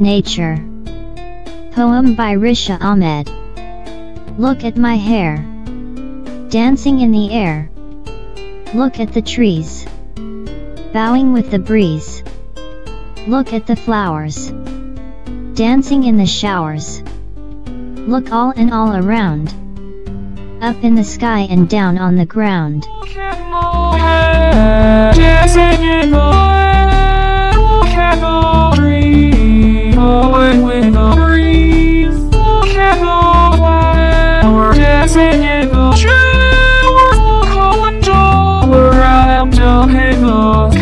Nature. Poem by Risha Ahmed. Look at my hair. Dancing in the air. Look at the trees. Bowing with the breeze. Look at the flowers. Dancing in the showers. Look all and all around. Up in the sky and down on the ground. Dancing in the around, up in the.